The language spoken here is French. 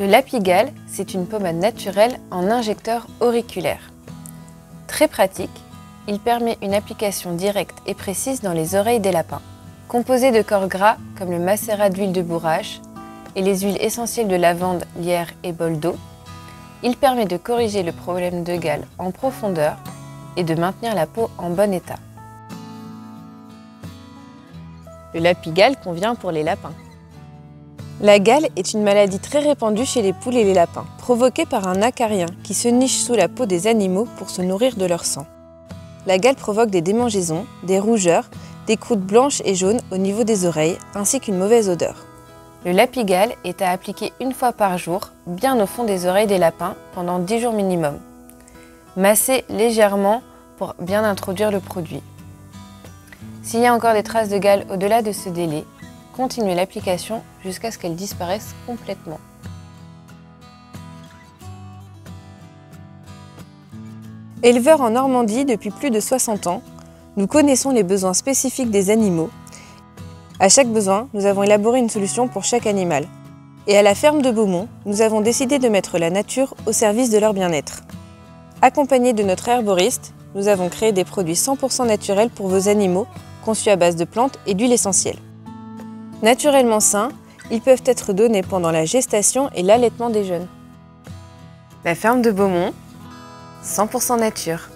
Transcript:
Le Lapigal, c'est une pommade naturelle en injecteur auriculaire. Très pratique, il permet une application directe et précise dans les oreilles des lapins. Composé de corps gras comme le macérat d'huile de bourrache et les huiles essentielles de lavande, lierre et bol d'eau, il permet de corriger le problème de gale en profondeur et de maintenir la peau en bon état. Le lapigal convient pour les lapins. La gale est une maladie très répandue chez les poules et les lapins, provoquée par un acarien qui se niche sous la peau des animaux pour se nourrir de leur sang. La gale provoque des démangeaisons, des rougeurs, des croûtes blanches et jaunes au niveau des oreilles, ainsi qu'une mauvaise odeur. Le lapigal est à appliquer une fois par jour, bien au fond des oreilles des lapins, pendant 10 jours minimum. Massez légèrement pour bien introduire le produit. S'il y a encore des traces de gale au-delà de ce délai, continuez l'application jusqu'à ce qu'elle disparaisse complètement. Éleveur en Normandie depuis plus de 60 ans, nous connaissons les besoins spécifiques des animaux. À chaque besoin, nous avons élaboré une solution pour chaque animal. Et à la ferme de Beaumont, nous avons décidé de mettre la nature au service de leur bien-être. Accompagnés de notre herboriste, nous avons créé des produits 100% naturels pour vos animaux, conçus à base de plantes et d'huile essentielle. Naturellement sains, ils peuvent être donnés pendant la gestation et l'allaitement des jeunes. La ferme de Beaumont, 100% nature.